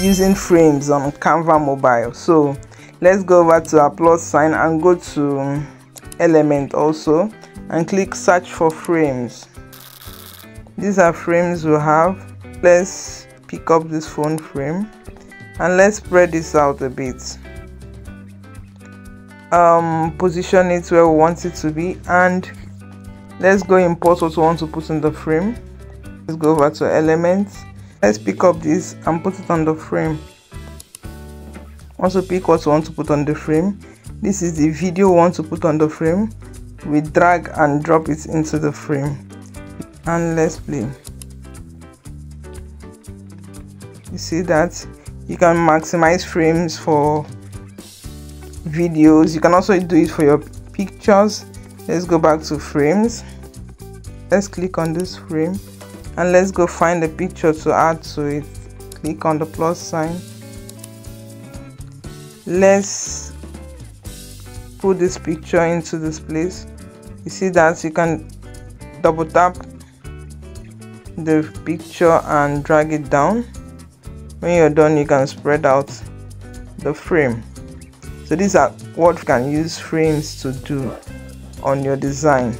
using frames on canva mobile. So let's go over to our plus sign and go to element also and click search for frames. These are frames we have. Let's pick up this phone frame and let's spread this out a bit. Um position it where we want it to be and let's go import what we want to put in the frame. Let's go over to elements let's pick up this and put it on the frame. Also pick what we want to put on the frame. This is the video we want to put on the frame. We drag and drop it into the frame. And let's play. You see that? You can maximize frames for videos. You can also do it for your pictures. Let's go back to frames. Let's click on this frame and let's go find a picture to add to it. Click on the plus sign. Let's put this picture into this place. You see that you can double tap the picture and drag it down. When you're done you can spread out the frame. So these are what you can use frames to do on your design